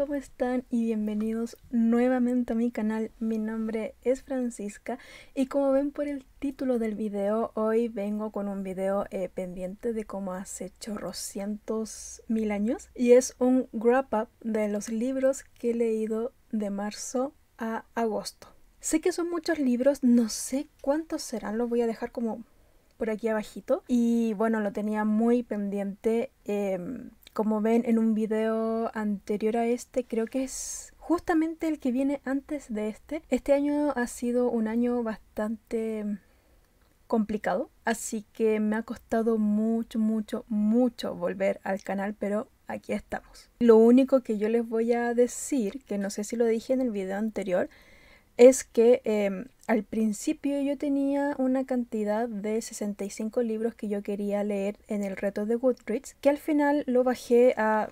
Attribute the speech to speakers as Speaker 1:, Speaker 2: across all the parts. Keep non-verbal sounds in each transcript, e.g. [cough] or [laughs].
Speaker 1: ¿cómo están? Y bienvenidos nuevamente a mi canal. Mi nombre es Francisca y como ven por el título del video, hoy vengo con un video eh, pendiente de cómo hace chorrocientos mil años y es un wrap up de los libros que he leído de marzo a agosto. Sé que son muchos libros, no sé cuántos serán, los voy a dejar como por aquí abajito y bueno, lo tenía muy pendiente. Em, como ven en un video anterior a este, creo que es justamente el que viene antes de este. Este año ha sido un año bastante complicado, así que me ha costado mucho, mucho, mucho volver al canal, pero aquí estamos. Lo único que yo les voy a decir, que no sé si lo dije en el video anterior, es que em, al principio yo tenía una cantidad de 65 libros que yo quería leer en el reto de Goodreads, que al final lo bajé a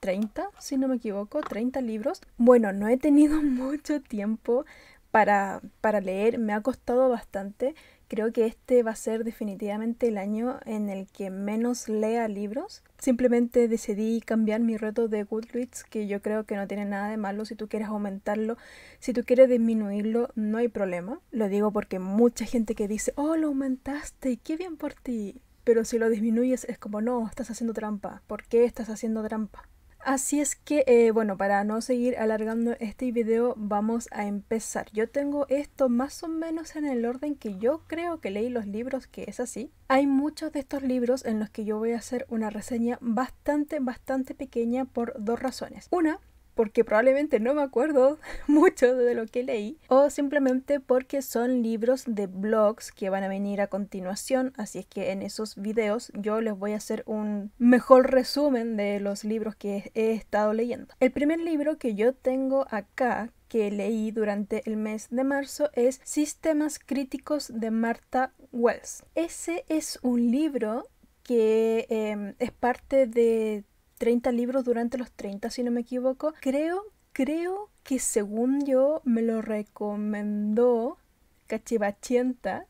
Speaker 1: 30, si no me equivoco, 30 libros. Bueno, no he tenido [laughs] mucho tiempo para, para leer, me ha costado bastante. Creo que este va a ser definitivamente el año en el que menos lea libros. Simplemente decidí cambiar mi reto de Goodreads, que yo creo que no tiene nada de malo si tú quieres aumentarlo. Si tú quieres disminuirlo, no hay problema. Lo digo porque mucha gente que dice, oh, lo aumentaste, qué bien por ti. Pero si lo disminuyes es como, no, estás haciendo trampa. ¿Por qué estás haciendo trampa? Así es que, eh, bueno, para no seguir alargando este video, vamos a empezar. Yo tengo esto más o menos en el orden que yo creo que leí los libros, que es así. Hay muchos de estos libros en los que yo voy a hacer una reseña bastante, bastante pequeña por dos razones. Una, porque probablemente no me acuerdo [laughs] mucho de lo que leí, o simplemente porque son libros de blogs que van a venir a continuación, así es que en esos videos yo les voy a hacer un mejor resumen de los libros que he estado leyendo. El primer libro que yo tengo acá, que leí durante el mes de marzo es Sistemas Críticos de Martha Wells. Ese es un libro que em, es parte de 30 libros durante los 30, si no me equivoco. Creo, creo que según yo me lo recomendó Cachivachienta,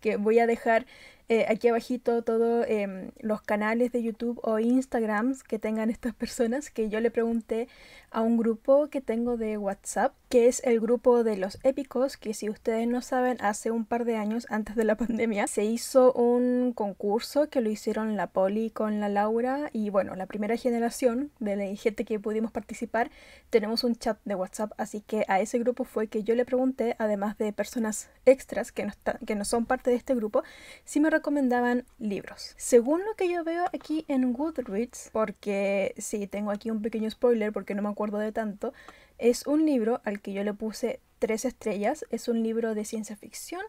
Speaker 1: que voy a dejar eh, aquí abajito todos em, los canales de YouTube o Instagrams que tengan estas personas que yo le pregunté a un grupo que tengo de WhatsApp que es el grupo de los épicos que si ustedes no saben hace un par de años antes de la [laughs] pandemia se hizo un concurso que lo hicieron la Poli con la Laura y bueno la primera generación de gente que pudimos participar tenemos un chat de WhatsApp así que a ese grupo fue que yo le pregunté además de personas extras que no, que no son parte de este grupo si me recomendaban libros. Según lo que yo veo aquí en Goodreads, porque sí, tengo aquí un pequeño spoiler porque no me acuerdo de tanto, es un libro al que yo le puse tres estrellas, es un libro de ciencia ficción.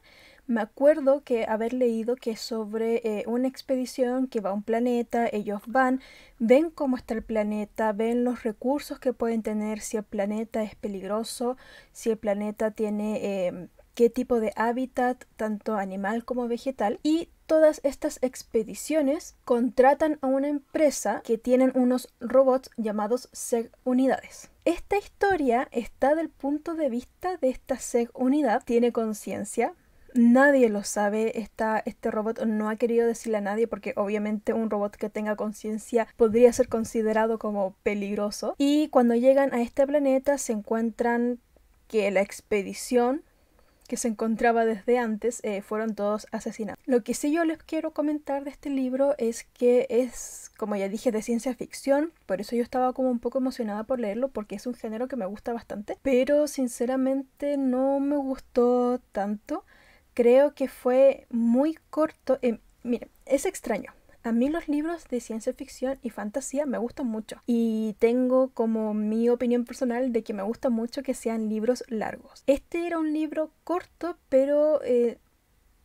Speaker 1: Me acuerdo que haber leído que sobre eh, una expedición que va a un planeta, ellos van, ven cómo está el planeta, ven los recursos que pueden tener, si el planeta es peligroso, si el planeta tiene em, qué tipo de hábitat, tanto animal como vegetal, y todas estas expediciones contratan a una empresa que tienen unos robots llamados SEG unidades. Esta historia está del punto de vista de esta SEG unidad, tiene conciencia, nadie lo sabe, este robot no ha querido decirle a nadie porque obviamente un robot que tenga conciencia podría ser considerado como peligroso. Y cuando llegan a este planeta se encuentran que la expedición que se encontraba desde antes eh, fueron todos asesinados. Lo que sí yo les quiero comentar de este libro es que es, como ya dije, de ciencia ficción, por eso yo estaba como un poco emocionada por leerlo porque es un género que me gusta bastante, pero sinceramente no me gustó tanto. Creo que fue muy corto. Eh, miren, es extraño a mí los libros de ciencia ficción y fantasía me gustan mucho y tengo como mi opinión personal de que me gusta mucho que sean libros largos. Este era un libro corto pero eh,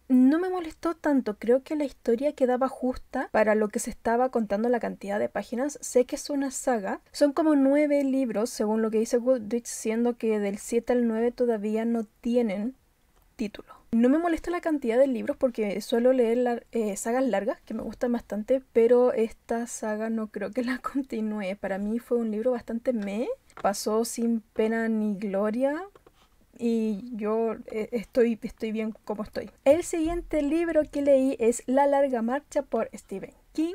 Speaker 1: no me molestó tanto, creo que la historia quedaba justa para lo que se estaba contando la cantidad de páginas. Sé que es una saga, son como nueve libros según lo que dice Goodreads, siendo que del 7 al 9 todavía no tienen título. No me molesta la cantidad de libros porque suelo leer eh, sagas largas que me gustan bastante, pero esta saga no creo que [laughs] la continúe. Para mí fue un libro bastante me, pasó sin pena ni gloria y yo eh, estoy, estoy bien como estoy. El siguiente libro que leí es La larga marcha por Stephen King,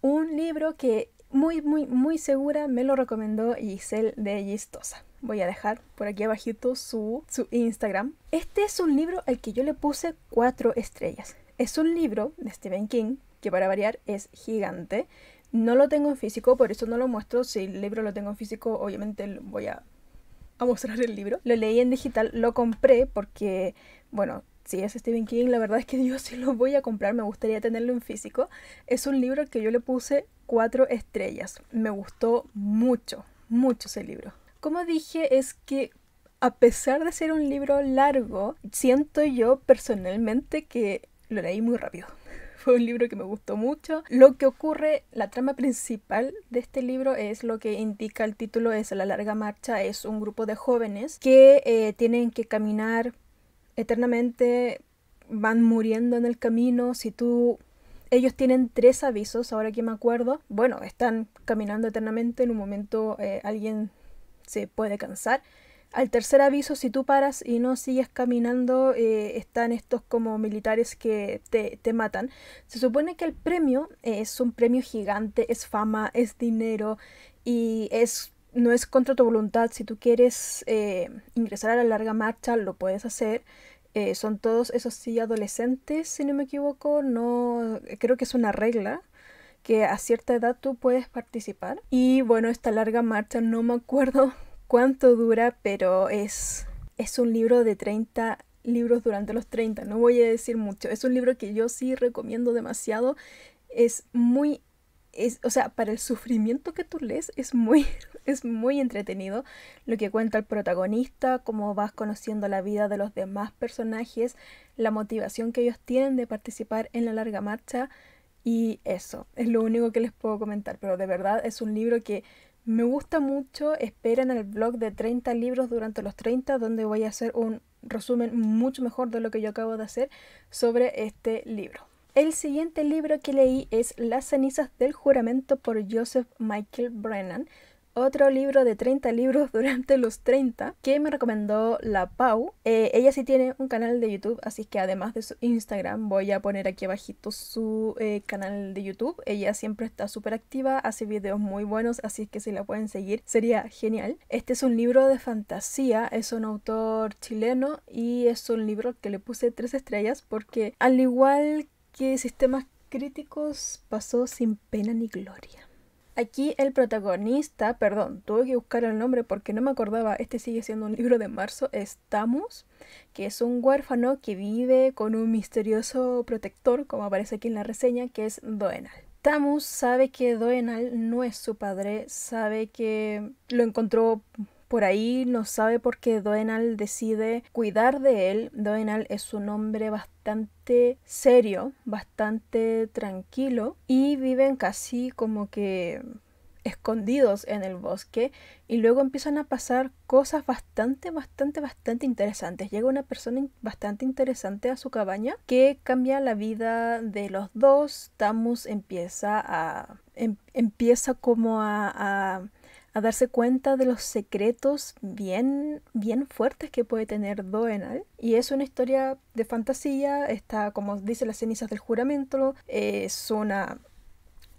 Speaker 1: un libro que muy, muy, muy segura me lo recomendó Giselle de Gistosa. Voy a dejar por aquí abajito su, su Instagram. Este es un libro al que yo le puse cuatro estrellas. Es un libro de Stephen King, que para variar es gigante. No lo tengo en físico, por eso no lo muestro. Si el libro lo tengo en físico, obviamente voy a, a mostrar el libro. Lo leí en digital, lo compré porque, bueno, si es Stephen King, la verdad es que [laughs] yo sí lo voy a comprar, me gustaría tenerlo en físico. Es un libro que yo le puse cuatro estrellas. Me gustó mucho, mucho ese libro. Como dije, es que a pesar de ser un libro largo, siento yo personalmente que lo leí muy rápido. [laughs] Fue un libro que me gustó mucho. Lo que ocurre, la trama principal de este libro es lo que indica el título, es La larga marcha, es un grupo de jóvenes que eh, tienen que caminar eternamente, van muriendo en el camino. Si tú ellos tienen tres avisos, ahora que me acuerdo. Bueno, están caminando eternamente, en un momento eh, alguien se puede cansar. Al tercer aviso, si tú paras y no sigues caminando, eh, están estos como militares que te, te, matan. Se supone que el premio es un premio gigante, es fama, es dinero y es no es contra tu voluntad. Si tú quieres eh, ingresar a la larga marcha, lo puedes hacer. Eh, son todos esos sí adolescentes, si no me equivoco. No creo que es una regla que a cierta edad tú puedes participar. Y bueno, esta larga marcha no me acuerdo [laughs] cuánto dura, pero es, es un libro de 30 libros durante los 30. No voy a decir mucho. Es un libro que yo sí recomiendo demasiado. Es muy es, o sea, para el sufrimiento que tú lees es muy, [laughs] es muy entretenido lo que cuenta el protagonista, cómo vas conociendo la vida de los demás personajes, la motivación que ellos tienen de participar en la larga marcha y eso, es lo único que les puedo comentar, pero de verdad es un libro que me gusta mucho, esperen el blog de 30 libros durante los 30 donde voy a hacer un resumen mucho mejor de lo que yo acabo de hacer sobre este libro. El siguiente libro que leí es Las cenizas del juramento por Joseph Michael Brennan, otro libro de 30 libros [laughs] durante los 30 que me recomendó la Pau. Eh, ella sí tiene un canal de YouTube, así que además de su Instagram voy a poner aquí abajito su eh, canal de YouTube. Ella siempre está súper activa, hace videos muy buenos, así que si la pueden seguir sería genial. Este es un libro de fantasía, es un autor chileno y es un libro que le puse tres estrellas porque al igual que sistemas críticos pasó sin pena ni gloria. Aquí el protagonista, perdón, tuve que buscar el nombre porque no me acordaba, este sigue siendo un libro de marzo, es Tamus, que es un huérfano que vive con un misterioso protector, como aparece aquí en la reseña, que es Doenal. Tamus sabe que Doenal no es su padre, sabe que lo encontró por ahí no sabe por qué Doenal decide cuidar de él. Doenal es un hombre bastante serio, bastante tranquilo y viven casi como que escondidos en el bosque y luego empiezan a pasar cosas bastante, bastante, bastante interesantes. Llega una persona bastante interesante a su cabaña que cambia la vida de los dos. Tamus empieza a... Em, empieza como a a darse cuenta de los secretos bien, bien fuertes que puede tener Doenal. Y es una historia de fantasía, está, como dice, las cenizas del juramento, es una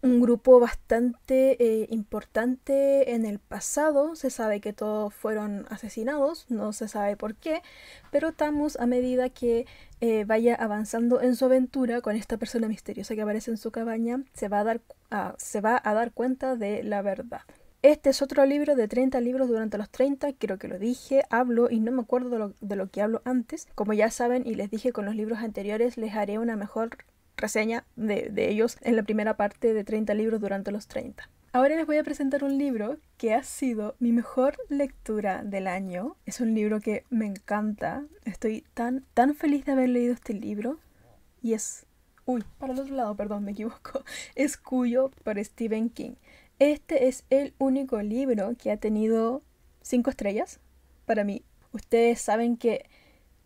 Speaker 1: un grupo bastante eh, importante en el pasado. Se sabe que todos fueron asesinados, no se sabe por qué, pero Tamus a medida que eh, vaya avanzando en su aventura con esta persona misteriosa que aparece en su cabaña, se va a dar, se va a dar cuenta de la verdad. Este es otro libro de 30 libros durante los 30, creo que lo dije, hablo y no me acuerdo de lo, que hablo antes. Como ya saben y les dije con los libros anteriores, les haré una mejor reseña de, de ellos en la primera parte de 30 libros durante los 30. Ahora les voy a presentar un libro que ha sido mi mejor lectura del año. Es un libro que me encanta. Estoy tan, tan feliz de haber leído este libro. Y es... Uy, para el otro lado, perdón, me equivoco. [laughs] Es Cuyo por Stephen King. Este es el único libro que ha tenido cinco estrellas para mí. Ustedes saben que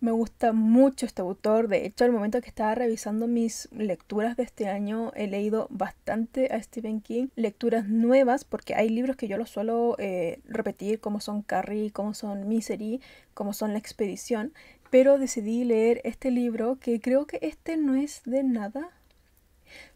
Speaker 1: me gusta mucho este autor. De hecho, al momento que estaba revisando mis lecturas de este año, he leído bastante a Stephen King. Lecturas nuevas, porque hay libros que yo los suelo eh, repetir, como son Carrie, como son Misery, como son La Expedición. Pero decidí leer este libro, que creo que este no es de nada.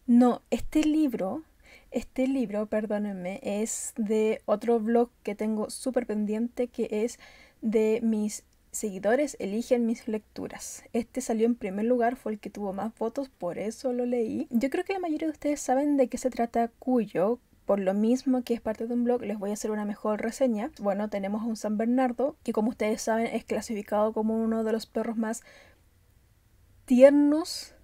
Speaker 1: No, este libro Este libro, perdónenme, es de otro blog que tengo súper pendiente que es de mis seguidores eligen mis lecturas. Este salió en primer lugar, fue el que tuvo más votos, por eso lo leí. Yo creo que la mayoría de ustedes saben de qué se trata Cuyo. Por lo mismo que es parte de un blog, les voy a hacer una mejor reseña. Bueno, tenemos a un San Bernardo, que como ustedes saben es clasificado como uno de los perros más tiernos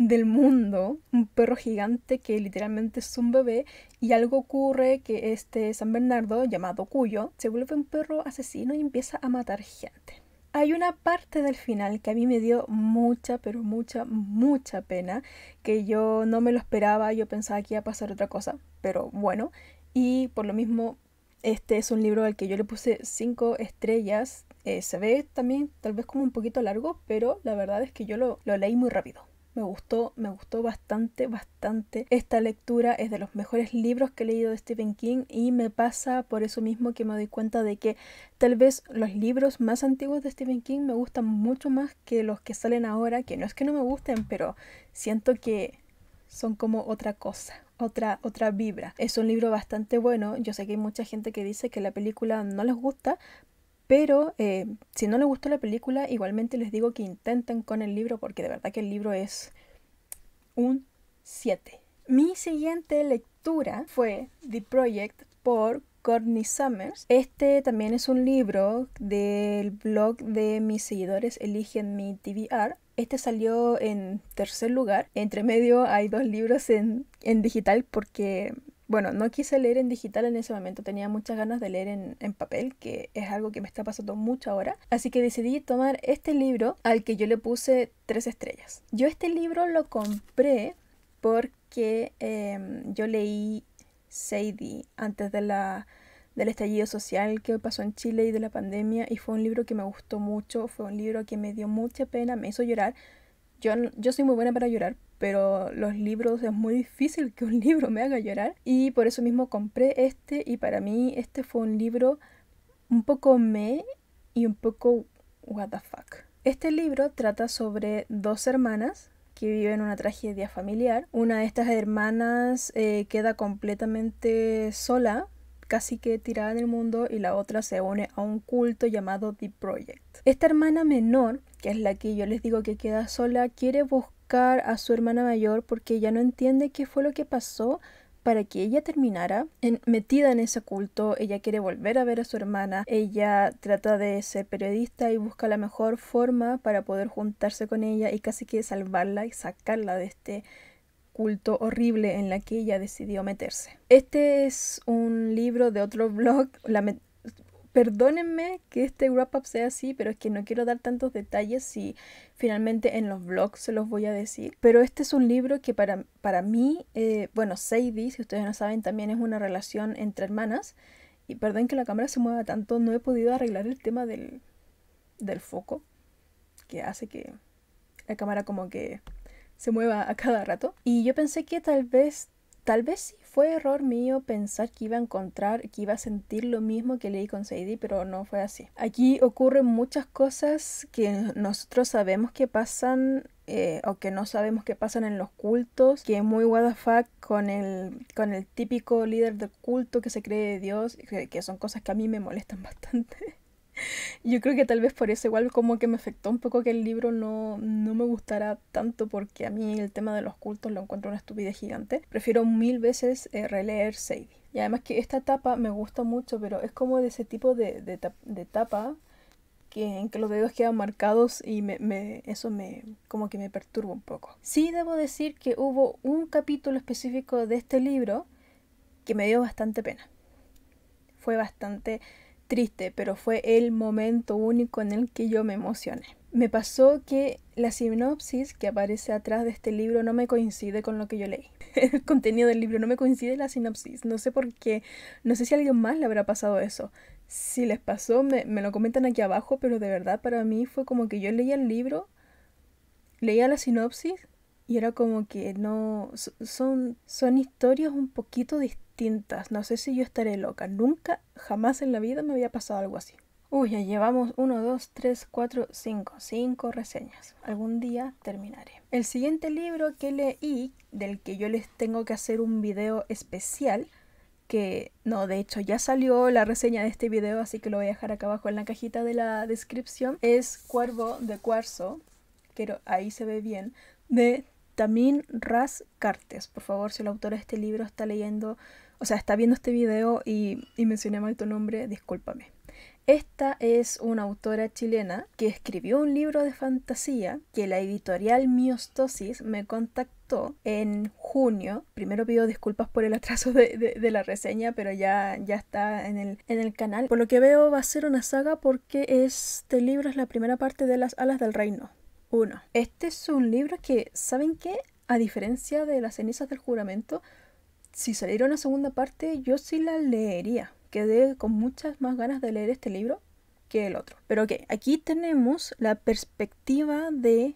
Speaker 1: del mundo, un perro gigante que literalmente es un bebé y algo ocurre que este San Bernardo, llamado Cuyo, se vuelve un perro asesino y empieza a matar gente. Hay una parte del final que a mí me dio mucha, pero mucha, mucha pena, que yo no me lo esperaba, yo pensaba que iba a pasar otra cosa, pero bueno, y por lo mismo, este es un libro al que yo le puse 5 estrellas, eh, se ve también tal vez como un poquito largo, pero la verdad es que yo lo leí muy rápido. Me gustó, me gustó bastante, bastante. Esta lectura es de los mejores libros que he leído de Stephen King y me pasa por eso mismo que me doy cuenta de que tal vez los libros más antiguos de Stephen King me gustan mucho más que los que salen ahora, que no es que no me gusten, pero siento que son como otra cosa, otra, otra vibra. Es un libro bastante bueno. Yo sé que hay mucha gente que dice que la película no les gusta, pero eh, si no les gustó la película, igualmente les digo que intenten con el libro porque de verdad que el libro es un 7. Mi siguiente lectura fue The Project por Courtney Summers. Este también es un libro del blog de mis seguidores Eligen mi TVR. Este salió en tercer lugar. Entre medio hay dos libros en, en digital porque bueno, no quise leer en digital en ese momento, tenía muchas ganas de leer en, papel, que es algo que me está pasando mucho ahora. Así que decidí tomar este libro al que yo le puse tres estrellas. Yo este libro lo compré porque em, yo leí Sadie antes de del estallido social que pasó en Chile y de la pandemia y fue un libro que me gustó mucho, fue un libro que me dio mucha pena, me hizo llorar. Yo, yo soy muy buena para llorar, pero los libros es muy difícil que un [laughs] libro me haga llorar y por eso mismo compré este y para mí este fue un libro un poco me y un poco what the fuck. Este libro trata sobre dos hermanas que viven una tragedia familiar. Una de estas hermanas eh, queda completamente sola, casi que tirada en el mundo, y la otra se une a un culto llamado The Project. Esta hermana menor, que es la que yo les digo que queda sola, quiere buscar a su hermana mayor porque ella no entiende qué fue lo que pasó para que ella terminara metida en ese culto. Ella quiere volver a ver a su hermana. Ella trata de ser periodista y busca la mejor forma para poder juntarse con ella y casi que salvarla y sacarla de este culto horrible en la que ella decidió meterse. Este es un libro de otro [laughs] blog, Perdónenme que este wrap-up sea así, pero es que no quiero dar tantos detalles si finalmente en los vlogs se los voy a decir. Pero este es un libro que para, para mí, eh, bueno, Sadie, si ustedes no saben, también es una relación entre hermanas. Y perdón que la cámara se mueva tanto, no he podido arreglar el tema del, del foco, que hace que la cámara como que se mueva a cada rato. Y yo pensé que tal vez Tal vez sí fue error mío pensar que iba a encontrar, que iba a sentir lo mismo que leí con Sadie, pero no fue así. Aquí ocurren muchas cosas que nosotros sabemos que pasan eh, o que no sabemos que pasan en los cultos, que es muy what con el, con el típico líder del culto que se cree de Dios, que son cosas que a mí me molestan [laughs] bastante. [laughs] Yo creo que tal vez por eso igual como que me afectó un poco que el libro no, no me gustara tanto porque a mí el tema de los cultos lo encuentro una estupidez gigante. Prefiero mil veces eh, releer Sadie. Y además que esta tapa me gusta mucho, pero es como de ese tipo de, de, de tapa que, en que los dedos quedan marcados y me, me, eso me como que me perturba un poco. Sí debo decir que hubo un capítulo específico de este libro que me dio bastante pena. Fue bastante triste, pero fue el momento único en el que yo me emocioné. Me pasó que la sinopsis que aparece atrás de este libro no me coincide con lo que yo leí. [laughs] El contenido del libro no me coincide la sinopsis. No sé por qué. No sé si a alguien más le habrá pasado eso. Si les pasó, me, lo comentan aquí abajo, pero de verdad para mí fue como que yo leía el libro, leía la sinopsis y era como que no... Son, son historias un poquito distintas no sé si yo estaré loca. Nunca, jamás en la vida me había pasado algo así. Uy, ya llevamos 1, 2, 3, 4, 5, 5 reseñas. Algún día terminaré. El siguiente libro que leí, del que yo les tengo que hacer un video especial, que no, de hecho ya salió la reseña de este video, así que lo voy a dejar acá abajo en la cajita de la descripción, es Cuervo de Cuarzo, que ahí se ve bien, de Tamin Ras Cartes. Por favor, si el autor de este libro está leyendo, o sea, está viendo este video y, mencioné mal tu nombre, discúlpame. Esta es una autora chilena que escribió un libro de fantasía que la editorial Miostosis me contactó en junio. Primero pido disculpas por el atraso de, la reseña, pero ya, ya está en el, en el canal. Por lo que veo va a ser una saga porque este libro es la primera parte de las alas del reino. Uno. Este es un libro que, ¿saben qué? A diferencia de las cenizas del juramento, si saliera una segunda parte, yo sí la leería quedé con muchas más ganas de leer este libro que el otro. Pero ok, aquí tenemos la perspectiva de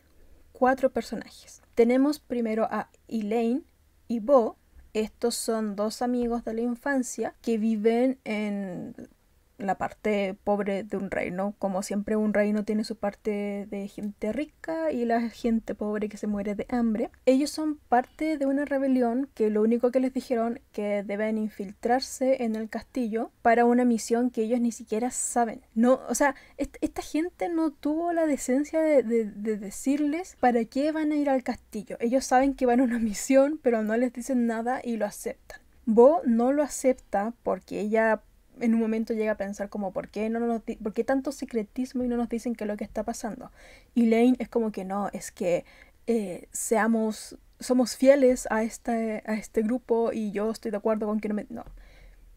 Speaker 1: cuatro personajes. Tenemos primero a Elaine y Bo. Estos son dos amigos de la infancia que viven en la parte pobre de un reino. Como siempre un reino tiene su parte de gente rica y la gente pobre que se muere de hambre. Ellos son parte de una rebelión que lo único que les dijeron que deben infiltrarse en el castillo para una misión que ellos ni siquiera saben. No, o sea, esta gente no tuvo la decencia de, de decirles para qué van a ir al castillo. Ellos saben que van a una misión, pero no les dicen nada y lo aceptan. Bo no lo acepta porque ella en un momento llega a pensar como ¿por qué, no nos ¿por qué tanto secretismo y no nos dicen qué es lo que está pasando? Y Lane es como que no, es que eh, seamos, somos fieles a este, a este grupo y yo estoy de acuerdo con que no me... No,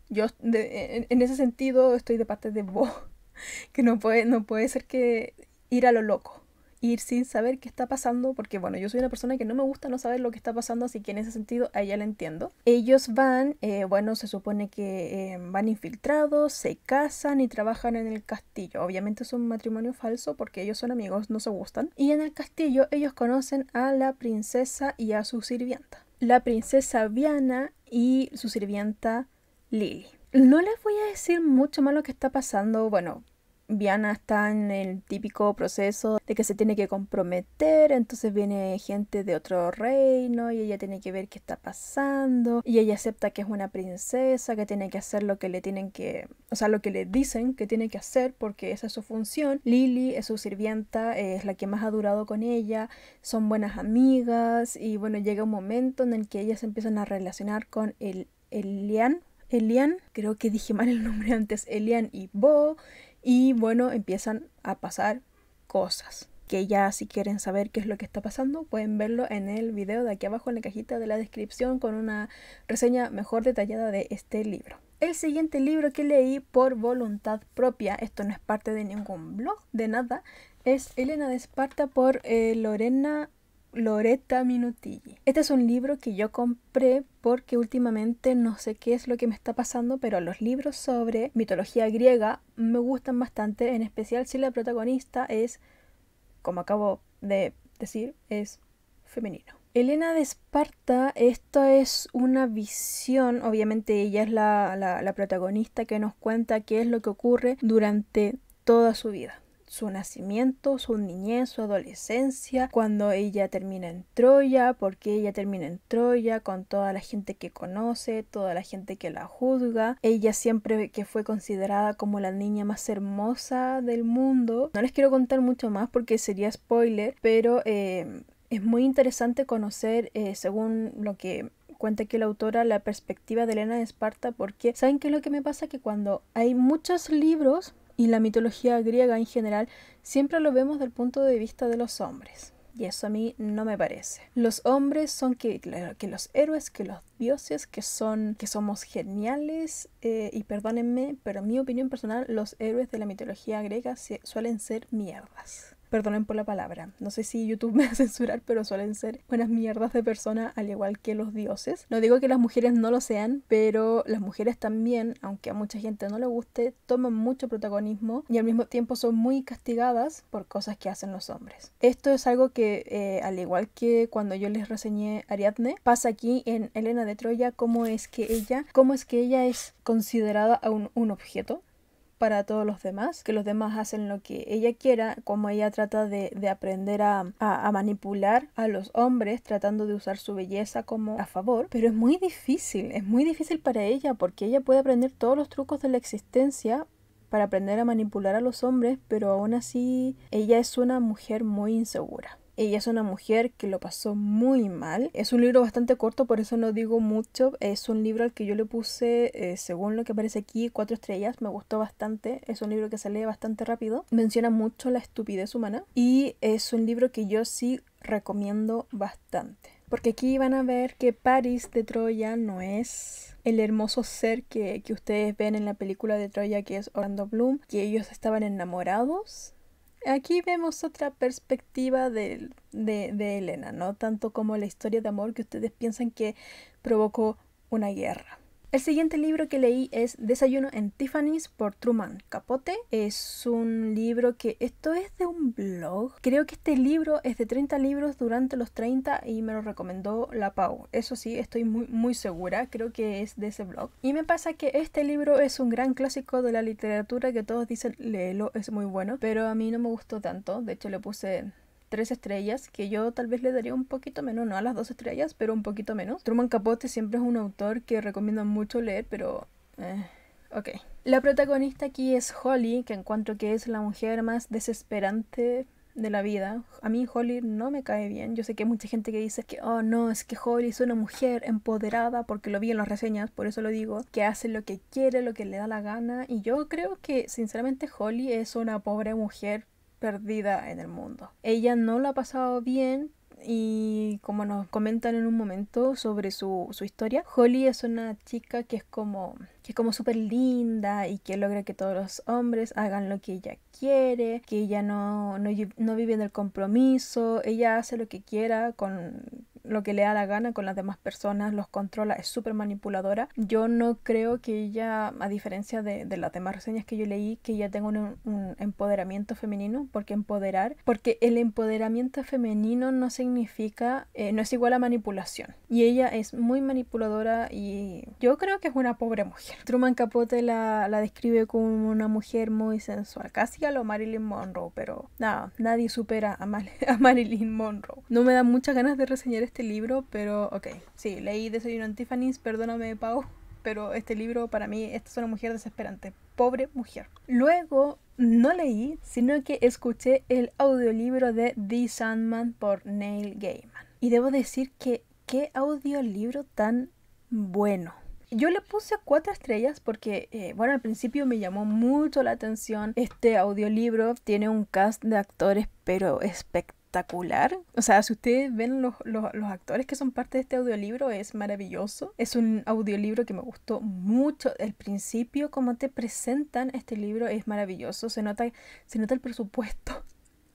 Speaker 1: yo en, en, ese sentido estoy de parte de Bo, [laughs] que no puede, no puede ser que ir a lo loco ir sin saber qué está pasando, porque bueno, yo soy una persona que no me gusta no saber lo que está pasando, así que en ese sentido a ella la entiendo. Ellos van, eh, bueno, se supone que eh, van infiltrados, se casan y trabajan en el castillo. Obviamente es un matrimonio falso porque ellos son amigos, no se gustan. Y en el castillo ellos conocen a la princesa y a su sirvienta. La princesa Viana y su sirvienta Lily. No les voy a decir mucho más lo que está pasando, bueno, Viana está en el típico proceso de que se tiene que comprometer, entonces viene gente de otro reino y ella tiene que ver qué está pasando y ella acepta que es una princesa, que tiene que hacer lo que le tienen que, o sea, lo que le dicen que tiene que hacer porque esa es su función. Lily es su sirvienta, es la que más ha durado con ella, son buenas amigas y bueno, llega un momento en el que ellas empiezan a relacionar con el Elian, Elian, creo que dije mal el nombre antes, Elian y Bo y bueno, empiezan a pasar cosas. Que ya si quieren saber qué es lo que está pasando, pueden verlo en el video de aquí abajo en la cajita de la descripción con una reseña mejor detallada de este libro. El siguiente libro que leí por voluntad propia, esto no es parte de ningún blog, de nada, es Elena de Esparta por eh, Lorena Loretta Minutilli. Este es un libro que yo compré porque últimamente no sé qué es lo que me está pasando, pero los libros sobre mitología griega me gustan bastante, en especial si la protagonista es, como acabo de decir, es femenino. Elena de Esparta, esto es una visión, obviamente ella es la, la protagonista que nos cuenta qué es lo que ocurre durante toda su vida su nacimiento, su niñez, su adolescencia, cuando ella termina en Troya, porque ella termina en Troya con toda la gente que conoce, toda la gente que la juzga, ella siempre que fue considerada como la niña más hermosa del mundo. No les quiero contar mucho más porque sería spoiler, pero eh, es muy interesante conocer, eh, según lo que cuenta aquí la autora, la perspectiva de Elena de Esparta, porque ¿saben qué es lo que me pasa? Que cuando hay muchos libros y la mitología griega en general siempre lo vemos del punto de vista de los hombres. Y eso a mí no me parece. Los hombres son que, que los héroes, que los dioses, que son que somos geniales. Eh, y perdónenme, pero en mi opinión personal, los héroes de la mitología griega suelen ser mierdas. Perdonen por la palabra. No sé si YouTube [laughs] me va a censurar, pero suelen ser buenas mierdas de persona, al igual que los dioses. No digo que las mujeres no lo sean, pero las mujeres también, aunque a mucha gente no le guste, toman mucho protagonismo y al mismo tiempo son muy castigadas por cosas que hacen los hombres. Esto es algo que, eh, al igual que cuando yo les reseñé Ariadne, pasa aquí en Elena de Troya, cómo es que ella, cómo es que ella es considerada un, un objeto para todos los demás, que los demás hacen lo que ella quiera, como ella trata de, aprender a, a, manipular a los hombres, tratando de usar su belleza como a favor, pero es muy difícil, es muy difícil para ella porque ella puede aprender todos los trucos de la existencia para aprender a manipular a los hombres, pero aún así ella es una mujer muy insegura. Ella es una mujer que lo pasó muy mal. Es un libro bastante corto, por eso no digo mucho. Es un libro al que yo le puse, eh, según lo que aparece aquí, cuatro estrellas. Me gustó bastante. Es un libro que se lee bastante rápido. Menciona mucho la estupidez humana. Y es un libro que yo sí recomiendo bastante. Porque aquí van a ver que Paris de Troya no es el hermoso ser que, que ustedes ven en la película de Troya que es Orlando Bloom, que ellos estaban enamorados aquí vemos otra perspectiva de, de, de, Elena, no tanto como la historia de amor que ustedes piensan que provocó una guerra. El siguiente libro que leí es Desayuno en Tiffany's por Truman Capote. Es un libro que esto es de un blog. Creo que este libro es de 30 libros durante los 30 y me lo recomendó la Pau. Eso sí, estoy muy muy segura, creo que es de ese blog. Y me pasa que este libro es un gran clásico de la literatura que todos dicen léelo, es muy bueno, pero a mí no me gustó tanto. De hecho le puse tres estrellas, que yo tal vez le daría un poquito menos, no a las dos estrellas, pero un poquito menos. Truman Capote siempre es un autor que recomiendo mucho leer, pero... Eh, ok. La protagonista aquí es Holly, que encuentro que es la mujer más desesperante de la vida. A mí Holly no me cae bien. Yo sé que hay mucha gente que dice que, oh no, es que Holly es una mujer empoderada, porque lo vi en las reseñas, por eso lo digo, que hace lo que quiere, lo que le da la gana. Y yo creo que sinceramente Holly es una pobre mujer perdida en el mundo. Ella no lo ha pasado bien y como nos comentan en un momento sobre su, su historia, Holly es una chica que es como que es como súper linda y que logra que todos los hombres hagan lo que ella quiere, que ella no, no, no vive en el compromiso, ella hace lo que quiera con lo que le da la gana con las demás personas, los controla, es súper manipuladora. Yo no creo que ella, a diferencia de, de, las demás reseñas que yo leí, que ella tenga un, un, empoderamiento femenino, porque empoderar, porque el empoderamiento femenino no significa, eh, no es igual a manipulación. Y ella es muy manipuladora y yo creo que es una pobre mujer. Truman Capote la, la describe como una mujer muy sensual, casi a lo Marilyn Monroe, pero nada, nadie supera a, [laughs] a Marilyn Monroe. No me da muchas ganas de reseñar este este libro, pero ok, sí, leí Desayuno en Tiffany's, perdóname Pau, pero este libro para mí, esta es una mujer desesperante, pobre mujer. Luego no leí, sino que escuché el audiolibro de The Sandman por Neil Gaiman. Y debo decir que qué audiolibro tan bueno. Yo le puse cuatro estrellas porque, eh, bueno, al principio me llamó mucho la atención este audiolibro. Tiene un cast de actores, pero espectacular espectacular. O sea, si ustedes ven los, actores que son parte de este audiolibro, es maravilloso. Es un audiolibro que me gustó mucho. El principio, como te presentan este libro, es maravilloso. Se nota, se nota el presupuesto.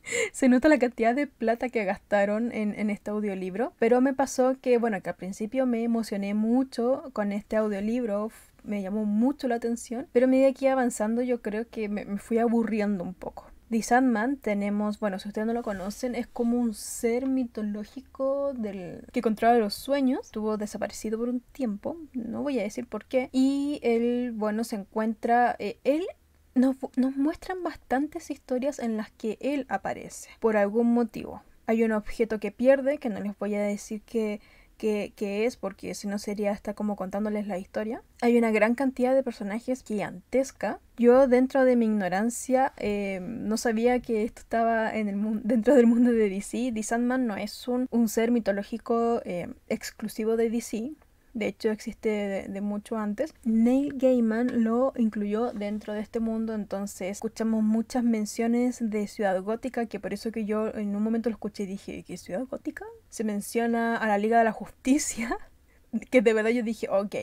Speaker 1: [laughs] Se nota la cantidad de plata que gastaron en, en, este audiolibro. Pero me pasó que, bueno, que al principio me emocioné mucho con este audiolibro. Me llamó mucho la atención. Pero a medida que iba avanzando, yo creo que me fui aburriendo un poco. The Sandman tenemos, bueno, si ustedes no lo conocen, es como un ser mitológico del que controla los sueños. Estuvo desaparecido por un tiempo, no voy a decir por qué. Y él, bueno, se encuentra, eh, él nos, nos muestran bastantes historias en las que él aparece, por algún motivo. Hay un objeto que pierde, que no les voy a decir que que, es, porque si no sería hasta como contándoles la historia. Hay una gran cantidad de personajes gigantesca. Yo dentro de mi ignorancia eh, no sabía que esto estaba en el dentro del mundo de DC. The Sandman no es un, un ser mitológico eh, exclusivo de DC. De hecho, existe de, mucho antes. Neil Gaiman lo incluyó dentro de este mundo, entonces escuchamos muchas menciones de Ciudad Gótica, que por eso que yo en un momento lo escuché y dije, ¿qué Ciudad Gótica? Se menciona a la Liga de la Justicia, [laughs] que de verdad yo dije, ok,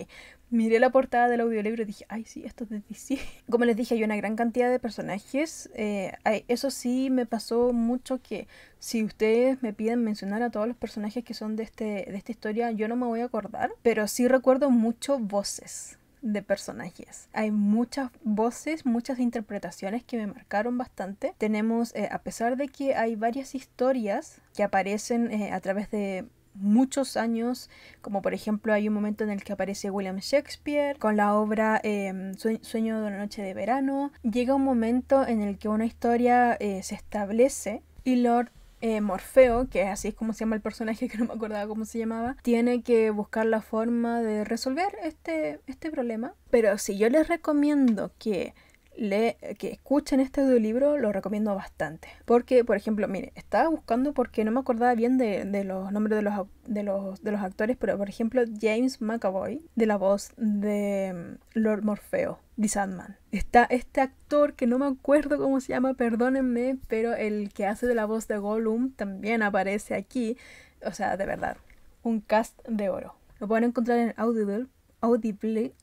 Speaker 1: miré la portada del audiolibro y dije, ay, sí, esto es de DC. [laughs] Como les dije, hay una gran cantidad de personajes. Eh, eso sí me pasó mucho que si ustedes me piden mencionar a todos los personajes que son de, este, de esta historia, yo no me voy a acordar, pero sí recuerdo mucho voces de personajes. Hay muchas voces, muchas interpretaciones que me marcaron bastante. Tenemos, eh, a pesar de que hay varias historias que aparecen eh, a través de muchos años, como por ejemplo hay un momento en el que aparece William Shakespeare con la obra em, Sueño de una noche de verano. Llega un momento en el que una historia eh, se establece y Lord eh, Morfeo, que así es como se llama el personaje, [laughs] que no me acordaba cómo se llamaba, tiene que buscar la forma de resolver este, este problema. Pero si yo les recomiendo que que escuchen este audiolibro lo recomiendo bastante. Porque, por ejemplo, mire, estaba buscando porque no me acordaba bien de, de los nombres de los, de, los, de los actores, pero por ejemplo, James McAvoy, de la voz de mm, Lord Morfeo, The Sandman. Está este actor que no me acuerdo cómo se llama, perdónenme, pero el que hace de la voz de Gollum también aparece aquí. O sea, de verdad, un cast de oro. Lo pueden encontrar en Audible, Audible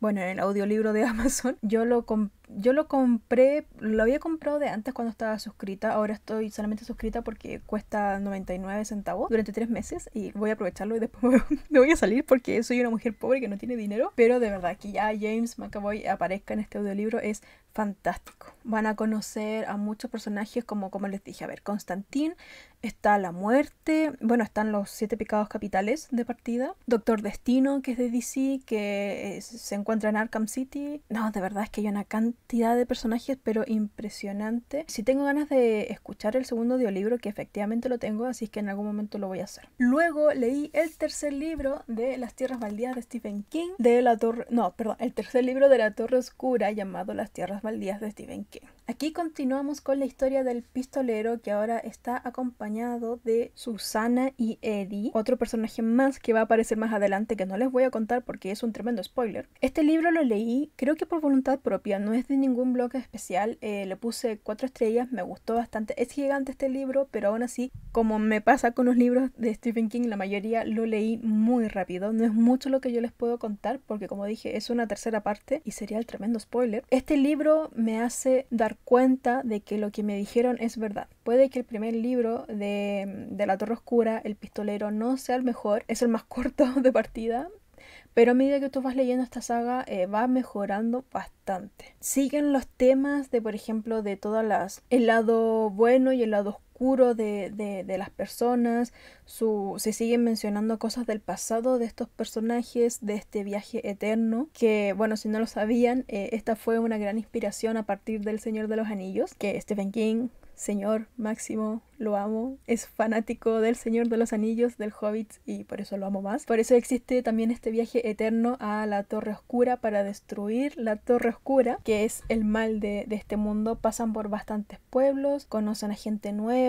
Speaker 1: bueno, en el audiolibro de [laughs] Amazon, yo lo, yo lo compré, lo había comprado de antes cuando estaba suscrita, ahora estoy solamente suscrita porque cuesta 99 centavos durante tres meses y voy a aprovecharlo y después [laughs] me voy a salir porque soy una mujer pobre que no tiene dinero, pero de verdad que ya James McAvoy aparezca en este audiolibro es fantástico. Van a conocer a muchos personajes como, como les dije, a ver, Constantín, está la muerte, bueno, están los siete pecados capitales de partida, Doctor Destino, que es de DC, que se encuentra en Arkham City. No, de verdad es que hay una cantidad de personajes, pero impresionante. Si tengo ganas de escuchar el segundo audiolibro, que efectivamente lo tengo, así que en algún momento lo voy a hacer. Luego leí el tercer libro de Las Tierras Baldías de Stephen King, de la Torre, no, perdón, el tercer libro de la Torre Oscura llamado Las Tierras Baldías de Stephen King. Aquí continuamos con la historia del pistolero que ahora está acompañado de Susana y Eddie, otro personaje más que va a aparecer más adelante que no les voy a contar porque es un tremendo spoiler. Este libro lo leí creo que por voluntad propia, no es de ningún blog especial, eh, le puse cuatro estrellas, me gustó bastante, es gigante este libro, pero aún así, como me pasa con los libros de Stephen King, la mayoría lo leí muy rápido, no es mucho lo que yo les puedo contar porque como dije es una tercera parte y sería el tremendo spoiler. Este libro me hace dar cuenta de que lo que me dijeron es verdad. Puede que el primer libro de, de La Torre Oscura, El Pistolero, no sea el mejor, es el más [laughs] corto de partida, pero a medida que tú vas leyendo esta saga eh, va mejorando bastante. Siguen los temas de, por ejemplo, de todas las... el lado bueno y el lado oscuro de, de, las personas. Su, se siguen mencionando cosas del pasado de estos personajes, de este viaje eterno. Que, bueno, si no lo sabían, eh, esta fue una gran inspiración a partir del Señor de los Anillos, que Stephen King, señor máximo lo amo, es fanático del Señor de los Anillos, del Hobbit y por eso lo amo más. Por eso existe también este viaje eterno a la Torre Oscura para destruir la Torre Oscura, que es el mal de, este mundo. Pasan por bastantes pueblos, conocen a gente nueva,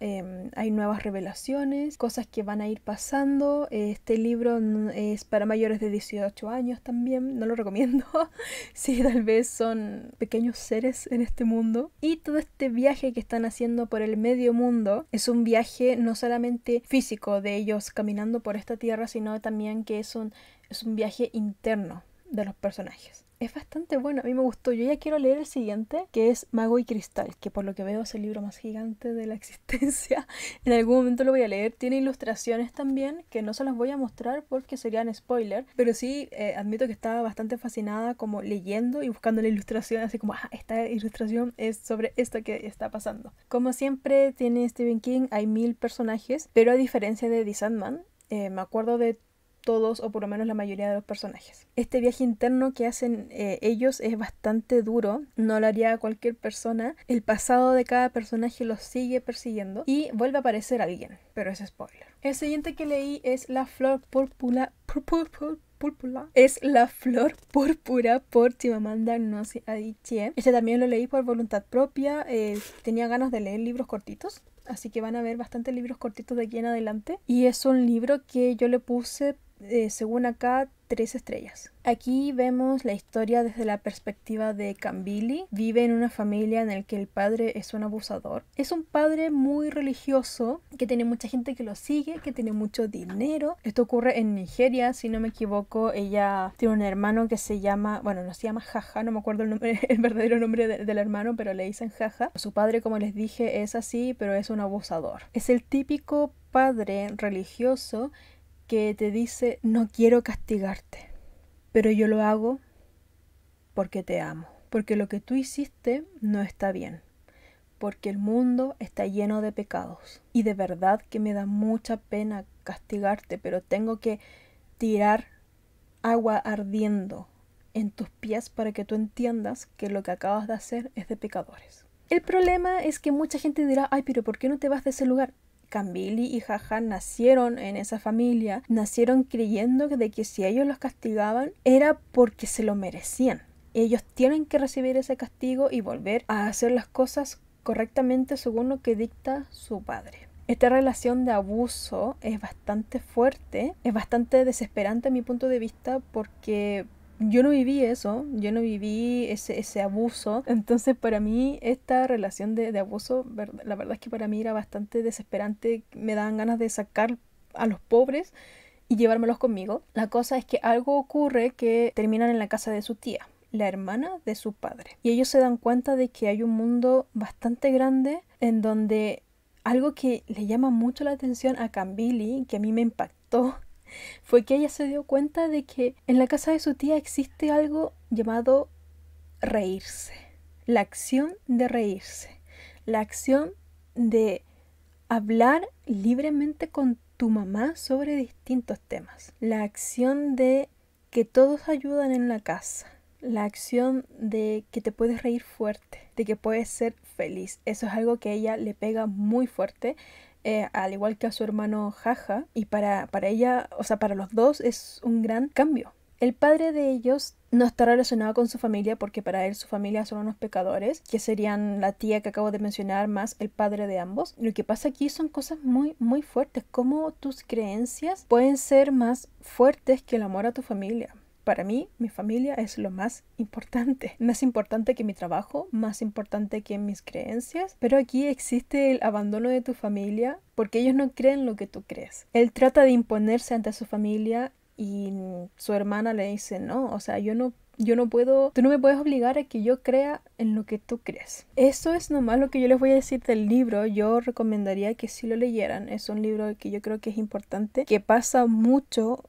Speaker 1: em, hay nuevas revelaciones, cosas que van a ir pasando. Este libro es para mayores de 18 años también, no lo recomiendo. [laughs] si tal vez son pequeños seres en este mundo. Y todo este viaje que están haciendo por el medio mundo es un viaje no solamente físico de ellos caminando por esta tierra, sino también que es un, es un viaje interno de los personajes. Es bastante bueno, a mí me gustó. Yo ya quiero leer el siguiente, que es Mago y Cristal, que por lo que veo es el libro más gigante de la [laughs] existencia. en algún momento lo voy a leer. Tiene ilustraciones también, que no se las voy a mostrar porque serían spoiler, pero sí eh, admito que estaba bastante fascinada como leyendo y buscando la ilustración, así como, ah, esta ilustración es sobre esto que está pasando. Como siempre tiene Stephen King, hay mil personajes, pero a diferencia de The Sandman, eh, me acuerdo de todos o por lo menos la mayoría de los personajes. Este viaje interno que hacen eh, ellos es bastante duro, no lo haría cualquier persona. El pasado de cada personaje los sigue persiguiendo y vuelve a aparecer alguien, pero es spoiler. El siguiente que leí es La Flor Púrpura. Púrpura. Es La Flor Púrpura por Chimamanda Ngozi Adichie. Este también lo leí por voluntad propia. Eh, tenía ganas de leer libros cortitos así que van a ver bastantes libros cortitos de aquí en adelante. Y es un libro que yo le puse eh, según acá, tres estrellas. Aquí vemos la historia desde la perspectiva de Cambili. Vive en una familia en la que el padre es un abusador. Es un padre muy religioso, que tiene mucha gente que lo sigue, que tiene mucho dinero. Esto ocurre en Nigeria, si no me equivoco. Ella tiene un hermano que se llama, bueno, no se llama Jaja, no me acuerdo el, nombre, [laughs] el verdadero nombre del hermano, pero le dicen Jaja. Su padre, como les dije, es así, pero es un abusador. Es el típico padre religioso que te dice, no quiero castigarte, pero yo lo hago porque te amo, porque lo que tú hiciste no está bien, porque el mundo está lleno de pecados. Y de verdad que me da mucha pena castigarte, pero tengo que tirar agua ardiendo en tus pies para que tú entiendas que lo que acabas de hacer es de pecadores. El problema es que mucha gente dirá, ay, pero ¿por qué no te vas de ese lugar? Cambili y Jaja nacieron en esa familia, nacieron creyendo de que si ellos los castigaban era porque se lo merecían. Ellos tienen que recibir ese castigo y volver a hacer las cosas correctamente según lo que dicta su padre. Esta relación de abuso es bastante fuerte, es bastante desesperante a mi punto de vista porque yo no viví eso, yo no viví ese, ese abuso. [laughs] Entonces para mí esta relación de, de, abuso, la verdad es que para mí era bastante desesperante. Me daban ganas de sacar a los pobres y llevármelos conmigo. La cosa es que algo ocurre que terminan en la casa de su tía la hermana de su padre. Y ellos se dan cuenta de que hay un mundo bastante grande en donde algo que le llama mucho la atención a Cambili, que a mí me impactó, fue que ella se dio cuenta de que en la casa de su tía existe algo llamado reírse. La acción de reírse. La acción de hablar libremente con tu mamá sobre distintos temas. La acción de que todos ayudan en la casa. La acción de que te puedes reír fuerte, de que puedes ser feliz. Eso es algo que a ella le pega muy fuerte eh, al igual que a su hermano Jaja, y para, para ella, o sea, para los dos es un gran cambio. El padre de ellos no está relacionado con su familia porque para él su familia son unos pecadores, que serían la tía que acabo de mencionar más el padre de ambos. Lo que pasa aquí son cosas muy muy fuertes, como tus creencias pueden ser más fuertes que el amor a tu familia. Para mí, mi familia es lo más importante. [laughs] Más importante que mi trabajo, más importante que mis creencias. Pero aquí existe el abandono de tu familia porque ellos no creen lo que tú crees. Él trata de imponerse ante su familia y su hermana le dice, no, o sea, yo no yo no puedo, tú no me puedes obligar a que yo crea en lo que tú crees. Eso es nomás lo que yo les voy a decir del libro. Yo recomendaría que si lo leyeran. Es un libro que yo creo que es importante, que pasa mucho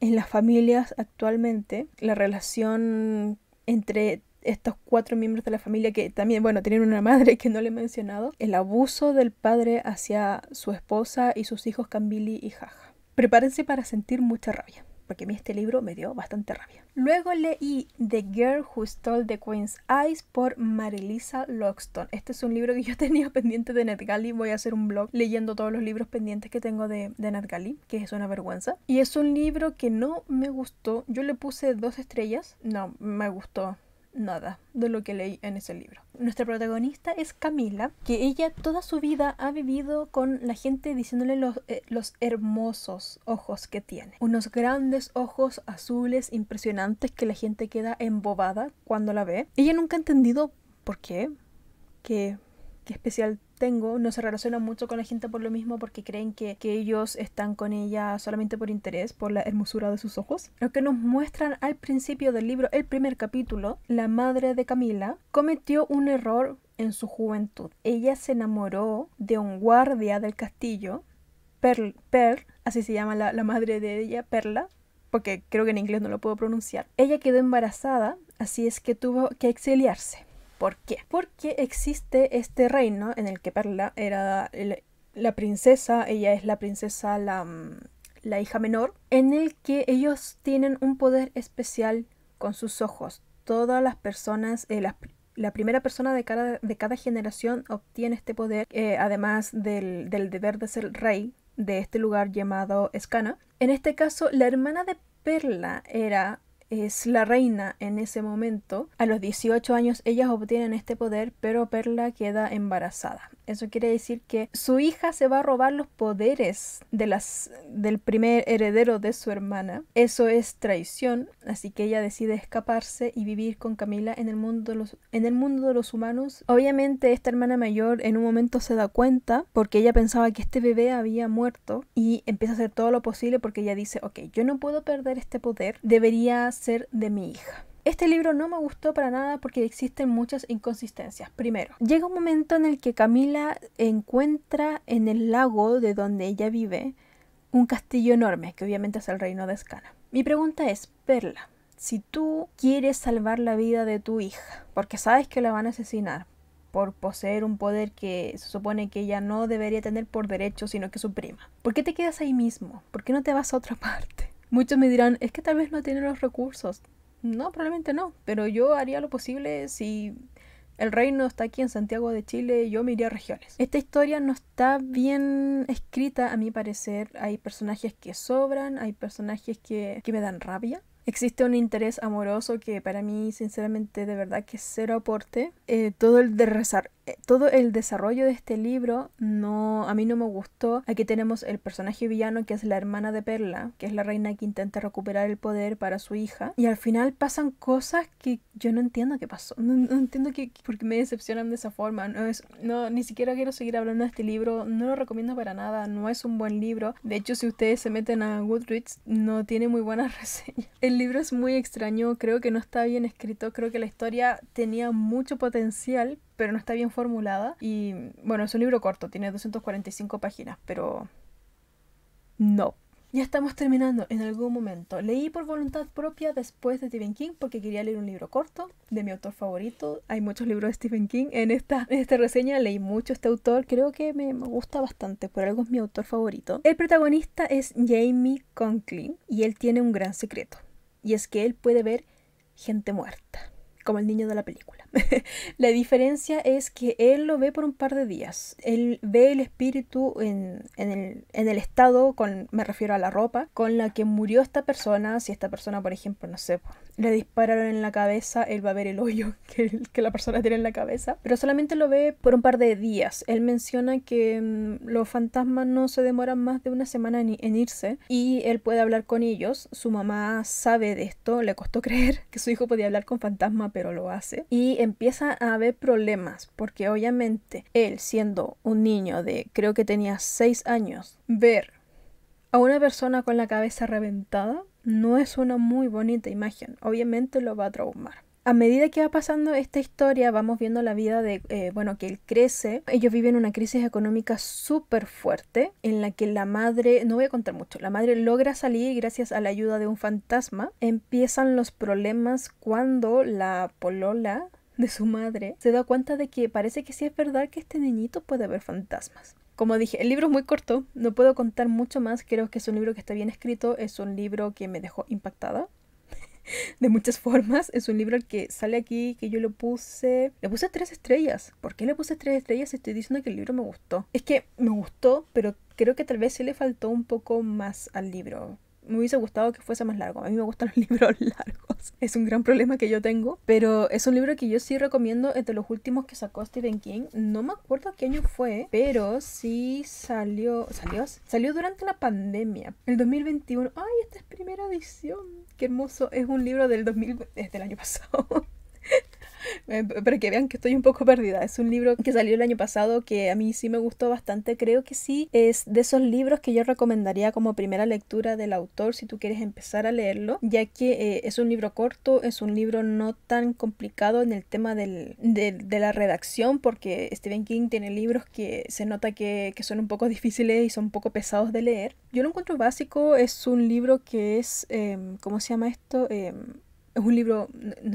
Speaker 1: en las familias actualmente, la relación entre estos cuatro miembros de la familia que también, bueno, tienen una madre que no le he mencionado, el abuso del padre hacia su esposa y sus hijos Cambili y Jaja. Prepárense para sentir mucha rabia porque a mí este libro me dio bastante rabia. Luego leí The Girl Who Stole the Queen's Eyes por Marilisa Loxton. Este es un libro que yo [laughs] tenía pendiente de NetGalley. Voy a hacer un blog leyendo todos los libros pendientes que tengo de, de NetGalley, que es una vergüenza. Y es un libro que no me gustó. Yo le puse dos estrellas. No, me gustó nada de lo que leí en ese libro. Nuestra protagonista es Camila, que ella toda su vida ha vivido con la gente diciéndole los, eh, los hermosos ojos que tiene. Unos grandes ojos azules impresionantes que la gente queda embobada cuando la ve. Ella nunca ha entendido por qué, qué, qué especial tengo no se relaciona mucho con la gente por lo mismo porque creen que, que, ellos están con ella solamente por interés, por la hermosura de sus ojos. Lo que nos muestran al principio del libro, el primer capítulo, la madre de Camila cometió un error en su juventud. Ella se enamoró de un guardia del castillo, Pearl, Pearl así se llama la, la madre de ella, Perla, porque creo que en inglés no lo puedo pronunciar. Ella quedó embarazada, así es que tuvo que exiliarse. ¿Por qué? Porque existe este reino en el que Perla era la princesa, ella es la princesa, la, mm, la hija menor, en el que ellos tienen un poder especial con sus ojos. Todas las personas, eh, la, primera persona de cada, de cada generación obtiene este poder, eh, además del, del deber de ser rey de este lugar llamado Escana. En este caso, la hermana de Perla era es la reina en ese momento. A los 18 años ellas obtienen este poder, pero Perla queda embarazada. Eso quiere decir que su hija se va a robar los poderes de las, del primer heredero de su hermana. Eso es traición, así que ella decide escaparse y vivir con Camila en el mundo de los, en el mundo de los humanos. Obviamente esta hermana mayor en un momento se da cuenta porque ella pensaba que este bebé había muerto y empieza a hacer todo lo posible porque ella dice, ok, yo no puedo perder este poder, debería ser de mi hija. Este libro no me gustó para nada porque existen muchas inconsistencias. Primero, llega un momento en el que Camila encuentra en el lago de donde ella vive un castillo enorme, que obviamente es el reino de Escana. Mi pregunta es, Perla, si tú quieres salvar la vida de tu hija, porque sabes que la van a asesinar, por poseer un poder que se supone que ella no debería tener por derecho, sino que su prima. ¿Por qué te quedas ahí mismo? ¿Por qué no te vas a otra [laughs] parte? Muchos me dirán, es que tal vez no tiene los recursos. No, probablemente no, pero yo haría lo posible si el reino está aquí en Santiago de Chile, yo me iría a regiones. Esta historia no está bien escrita, a mi parecer. Hay personajes que sobran, hay personajes que, que me dan rabia. Existe un interés amoroso que para mí, sinceramente, de verdad que es cero aporte. Eh, todo, el de rezar, todo el desarrollo de este libro no, a mí no me gustó. Aquí tenemos el personaje villano que es la hermana de Perla, que es la reina que intenta recuperar el poder para su hija. Y al final pasan cosas que yo no entiendo qué pasó. No, entiendo que, por qué me decepcionan de esa forma. No, es, no, ni siquiera quiero seguir hablando de este libro. No lo recomiendo para nada. No es un buen libro. De hecho, si ustedes se meten a Goodreads, no tiene muy buenas [laughs] reseñas. El libro es muy extraño. Creo que no está bien escrito. Creo que la historia tenía mucho potencial, pero no está bien formulada. Y bueno, es un libro corto, tiene 245 páginas, pero no. Ya estamos terminando en algún momento. Leí por voluntad propia después de Stephen King porque quería leer un libro corto de mi autor favorito. Hay muchos libros de Stephen King en esta, en esta reseña. Leí mucho este autor. Creo que me, gusta bastante. Por algo es mi autor favorito. El protagonista es Jamie Conklin y él tiene un gran secreto. Y es que él puede ver gente muerta como el niño de la película. [laughs] la diferencia es que él lo ve por un par de días. Él ve el espíritu en, el, en, el, estado, con, me refiero a la ropa, con la que murió esta persona. Si esta persona, por ejemplo, no sé, le dispararon en la cabeza, él va a ver el hoyo [laughs] que, la persona tiene en la cabeza. Pero solamente lo ve por un par de días. Él menciona que mm, los fantasmas no se demoran más de una semana en, en irse y él puede hablar con ellos. Su mamá sabe de esto, le costó [laughs] creer que su hijo podía hablar con fantasmas, pero lo hace. Y empieza a haber problemas porque obviamente él siendo un niño de creo que tenía 6 años, ver a una persona con la cabeza reventada no es una muy bonita imagen. Obviamente lo va a traumar. A medida que va pasando esta historia, vamos viendo la vida de, eh, bueno, que él crece. Ellos viven una crisis económica súper fuerte en la que la madre, no voy a contar mucho, la madre logra salir gracias a la ayuda de un fantasma. Empiezan los problemas cuando la polola de su madre se da cuenta de que parece que sí es verdad que este niñito puede ver fantasmas. Como dije, el libro es muy corto, no puedo contar mucho más, creo que es un libro que está bien escrito, es un libro que me dejó impactada [laughs] de muchas formas, es un libro que sale aquí que yo le puse, le puse tres estrellas. ¿Por qué le puse tres estrellas? Estoy diciendo que el libro me gustó. Es que me gustó, pero creo que tal vez sí le faltó un poco más al libro me hubiese gustado que fuese más largo. A mí me gustan los [laughs] libros largos. Es un gran problema que yo tengo. Pero es un libro que yo sí recomiendo. De los últimos que sacó Stephen King. No me acuerdo qué año fue. Pero sí salió. ¿Salió? Salió durante la pandemia. El 2021. ¡Ay, esta es primera edición! ¡Qué hermoso! Es un libro del 2000. Es del año pasado. [laughs] Eh, para que vean que estoy un poco perdida. Es un libro que salió el año pasado que a mí sí me gustó bastante. Creo que sí es de esos libros que yo recomendaría como primera lectura del autor si tú quieres empezar a leerlo, ya que eh, es un libro corto, es un libro no tan complicado en el tema del, de, la redacción, porque Stephen King tiene libros que se nota que, que, son un poco difíciles y son un poco pesados de leer. Yo lo encuentro básico, es un libro que es, em, ¿cómo se llama esto? Em, es un libro,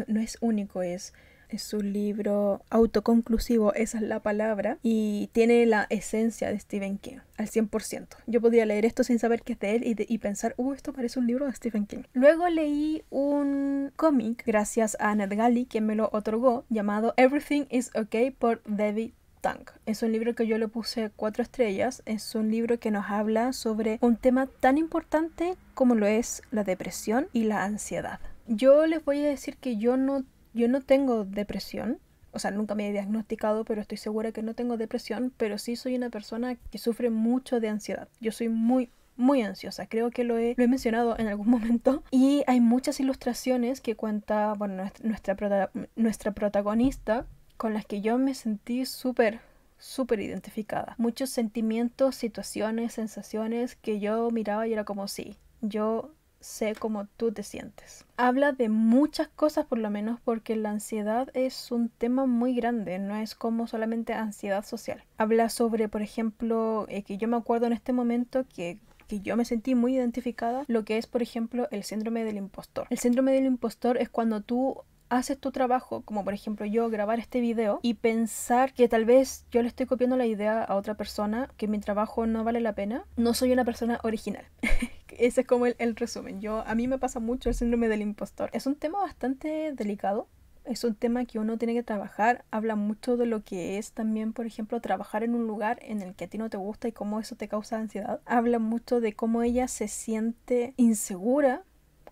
Speaker 1: no es único, es es un libro autoconclusivo, esa es la palabra, y tiene la esencia de Stephen King al 100%. Yo podría leer esto sin saber que es de él y, pensar, uh, esto parece un libro de Stephen King. Luego leí un cómic, gracias a Ned Galley, quien me lo otorgó, llamado Everything is Okay por David Tank. Es un libro que yo le puse cuatro estrellas. Es un libro que nos habla sobre un tema tan importante como lo es la depresión y la ansiedad. Yo les voy a decir que yo no yo no tengo depresión, o sea, nunca me he diagnosticado, pero estoy segura que no tengo depresión, pero sí soy una persona que sufre mucho de ansiedad. Yo soy muy, muy ansiosa, creo que lo he, lo he mencionado en algún [laughs] momento. Y hay muchas ilustraciones que cuenta, bueno, nuestra, nuestra protagonista, con las que yo me sentí súper, súper identificada. Muchos sentimientos, situaciones, sensaciones que yo miraba y era como, sí, yo sé cómo tú te sientes. Habla de muchas cosas por lo menos porque la ansiedad es un tema muy grande, no es como solamente ansiedad social. Habla sobre, por ejemplo, eh, que yo me acuerdo en este momento que que yo me sentí muy identificada, lo que es, por ejemplo, el síndrome del impostor. El síndrome del impostor es cuando tú haces tu trabajo, como por ejemplo yo grabar este video y pensar que tal vez yo le estoy copiando la idea a otra persona, que mi trabajo no vale la pena, no soy una persona original. [laughs] Ese es como el, el, resumen. Yo, a mí me pasa mucho el síndrome del impostor. Es un tema bastante delicado. Es un tema que uno tiene que trabajar. Habla mucho de lo que es también, por ejemplo, trabajar en un lugar en el que a ti no te gusta y cómo eso te causa ansiedad. Habla mucho de cómo ella se siente insegura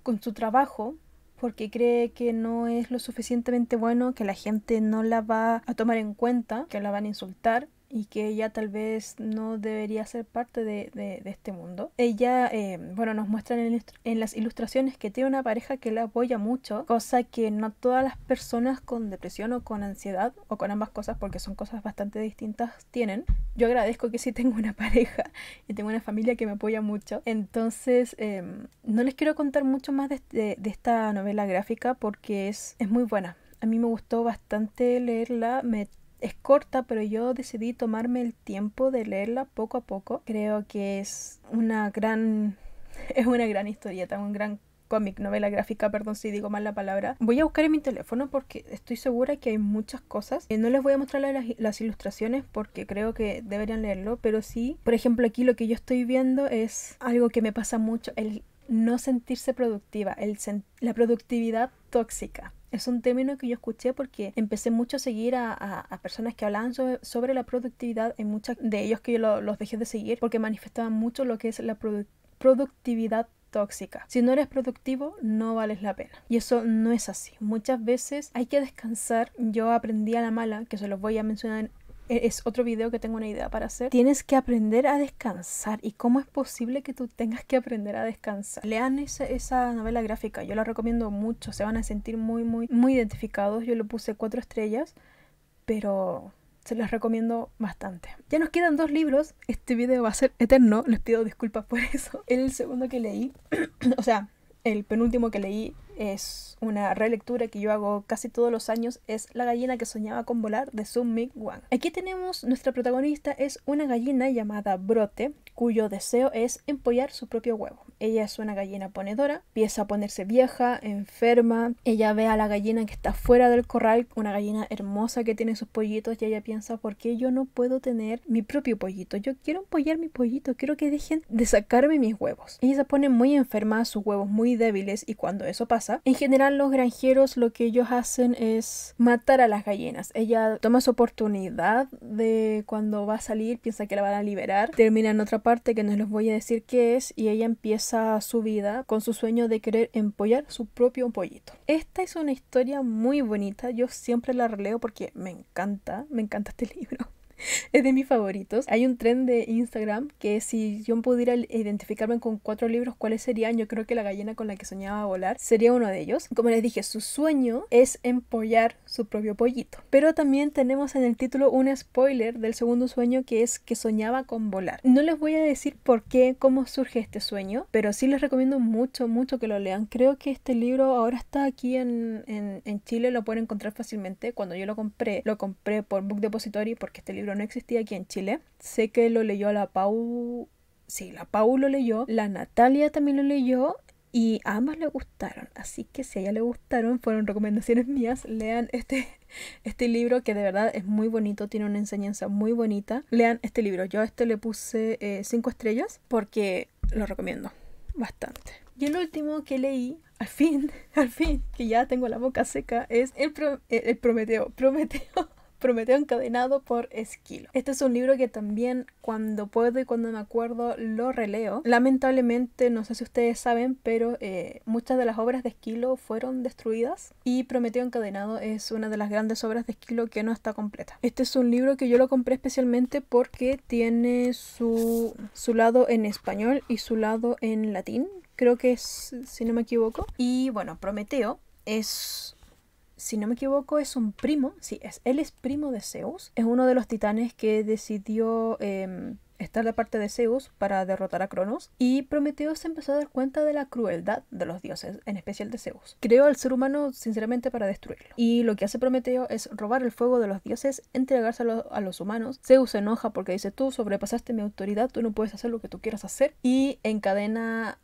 Speaker 1: con su trabajo porque cree que no es lo suficientemente bueno, que la gente no la va a tomar en cuenta, que la van a insultar y que ella tal vez no debería ser parte de, de, este mundo. Ella, eh, bueno, nos muestran en, las ilustraciones que tiene una pareja que la apoya mucho, cosa que no todas las personas con depresión o con ansiedad o con ambas cosas, porque son cosas bastante distintas, tienen. Yo agradezco que sí tengo una [laughs] pareja y tengo una familia que me apoya mucho. Entonces, eh, no les quiero contar mucho más de, de, esta novela gráfica porque es, es muy buena. A mí me gustó bastante leerla, es corta, pero yo decidí tomarme el tiempo de leerla poco a poco. Creo que es una gran [laughs] es una gran historieta, un gran cómic, novela gráfica, perdón si digo mal la palabra. Voy a buscar en mi teléfono porque estoy segura que hay muchas cosas. Eh, no les voy a mostrar las, las, ilustraciones porque creo que deberían leerlo, pero sí, por ejemplo, aquí lo que yo estoy viendo es algo que me pasa mucho, el no sentirse productiva, el la productividad tóxica. Es un término que yo escuché porque empecé mucho a seguir a, a, personas que hablaban sobre, sobre, la productividad. Hay muchos de ellos que yo lo, los dejé de seguir porque manifestaban mucho lo que es la produ productividad tóxica. Si no eres productivo, no vales la pena. Y eso no es así. Muchas veces hay que descansar. Yo aprendí a la mala, que se los voy a mencionar es otro video que tengo una idea para hacer. Tienes que aprender a descansar. ¿Y cómo es posible que tú tengas que aprender a descansar? Lean esa, esa novela gráfica, yo la recomiendo mucho. Se van a sentir muy, muy, muy identificados. Yo le puse cuatro estrellas, pero se las recomiendo bastante. Ya nos quedan dos libros. Este video va a ser eterno. Les pido disculpas por [laughs] eso. El segundo que leí, [clears throat] o sea, el penúltimo que leí es una relectura que yo hago casi todos los años, es La gallina que soñaba con volar de Sun Ming Wang. Aquí tenemos nuestra protagonista es una gallina llamada Brote, cuyo deseo es empollar su propio huevo. Ella es una gallina ponedora, empieza a ponerse vieja, enferma, ella ve a la gallina que está fuera del corral, una gallina hermosa que tiene sus pollitos y ella piensa, ¿por qué yo no puedo tener mi propio pollito? Yo quiero empollar mi pollito, quiero que dejen de sacarme mis huevos. Ella se pone muy enferma, sus huevos muy débiles y cuando eso pasa, en general los granjeros lo que ellos hacen es matar a las gallinas. Ella toma su oportunidad de cuando va a salir, piensa que la van a liberar, termina en otra parte que no les voy a decir qué es y ella empieza su vida con su sueño de querer empollar su propio pollito. Esta es una historia muy bonita, yo siempre la releo porque me encanta, me encanta este [laughs] libro. [laughs] es de mis favoritos. Hay un tren de Instagram que si yo pudiera identificarme con cuatro libros, ¿cuáles serían? Yo creo que La gallina con la que soñaba volar sería uno de ellos. Como les dije, su sueño es empollar su propio pollito. Pero también tenemos en el título un spoiler del segundo sueño que es que soñaba con volar. No les voy a decir por qué, cómo surge este sueño, pero sí les recomiendo mucho, mucho que lo lean. Creo que este libro ahora está aquí en, en, en Chile, lo pueden encontrar fácilmente. Cuando yo lo compré, lo compré por Book Depository porque este libro no existía aquí en Chile. Sé que lo leyó la Pau. Sí, la Pau lo leyó. La Natalia también lo leyó. Y a ambas le gustaron. Así que si a ella le gustaron, fueron recomendaciones [laughs] mías. Lean este, este libro que de verdad es muy bonito. Tiene una enseñanza muy bonita. Lean este libro. Yo a este le puse 5 eh, estrellas porque lo recomiendo bastante. Y el último que leí, al fin, [laughs] al fin, que ya tengo la boca seca, es el, el Prometeo. Prometeo Prometeo encadenado por Esquilo. Este es un libro que también cuando puedo y cuando me acuerdo lo releo. Lamentablemente, no sé si ustedes saben, pero eh, muchas de las obras de Esquilo fueron destruidas y Prometeo encadenado es una de las grandes obras de Esquilo que no está completa. Este es un libro que yo lo compré especialmente porque tiene su, su lado en español y su lado en latín. Creo que es, si no me equivoco. Y bueno, Prometeo es si no me equivoco, es un primo, sí, es, él es primo de Zeus, es uno de los titanes que decidió eh, estar de parte de Zeus para derrotar a Cronos y Prometeo se empezó a dar cuenta de la crueldad de los dioses, en especial de Zeus. Creó al ser humano sinceramente para destruirlo. Y lo que hace Prometeo es robar el fuego de los dioses, entregárselo a los humanos. Zeus se enoja porque dice tú sobrepasaste mi autoridad, tú no puedes hacer lo que tú quieras hacer. Y encadena,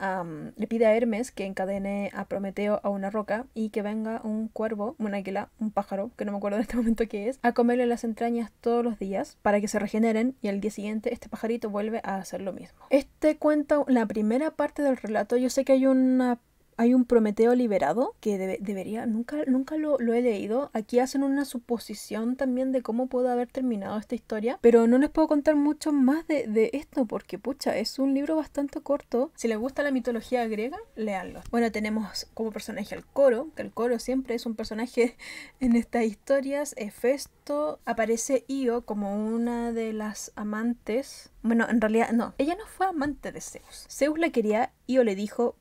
Speaker 1: le pide a Hermes que encadene a Prometeo a una roca y que venga un cuervo, un águila, un pájaro, que no me acuerdo en este momento qué es, a comerle las entrañas todos los días para que se regeneren y al día siguiente este vuelve a hacer lo mismo. Este cuenta la primera parte del relato. Yo sé que hay una hay un Prometeo liberado que debería, nunca, nunca lo, he leído. Aquí hacen una suposición también de cómo pudo haber terminado esta historia, pero no les puedo contar mucho más de, de, esto porque, pucha, es un libro bastante corto. Si les gusta la mitología griega, léanlo. Bueno, tenemos como personaje al coro, que el coro siempre es un personaje [laughs] en estas historias. Hefesto, aparece Io como una de las amantes. Bueno, en realidad no, ella no fue amante de Zeus. Zeus la quería, Io le dijo,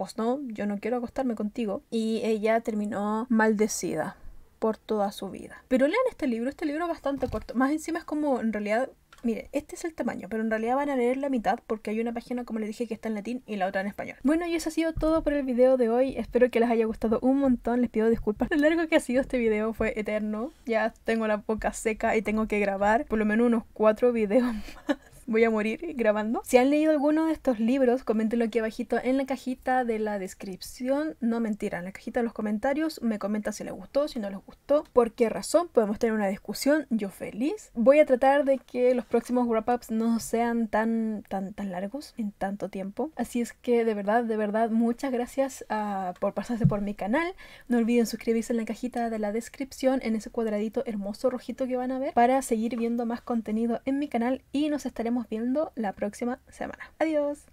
Speaker 1: pues no, yo no quiero acostarme contigo. Y ella terminó maldecida por toda su vida. Pero lean este libro, este libro es bastante corto. Más encima es como, en realidad, Mire, este es el tamaño, pero en realidad van a leer la mitad porque hay una página, como les dije, que está en latín y la otra en español. Bueno, y eso ha sido todo por el video de hoy. Espero que les haya gustado un montón. Les pido disculpas. Lo largo que ha sido este video fue eterno. Ya tengo la boca seca y tengo que grabar por lo menos unos cuatro videos [laughs] más voy a morir grabando. Si han leído alguno de estos libros, coméntenlo aquí abajito en la cajita de la descripción. No mentira, en la cajita de los comentarios me comenta si les gustó, si no les gustó, por qué razón, podemos tener una discusión, yo feliz. Voy a tratar de que los próximos wrap-ups no sean tan, tan, tan largos en tanto tiempo. Así es que de verdad, de verdad, muchas gracias uh, por pasarse por mi canal. No olviden suscribirse en la cajita de la descripción, en ese cuadradito hermoso rojito que van a ver, para seguir viendo más contenido en mi canal y nos estaremos viendo la próxima semana. Adiós.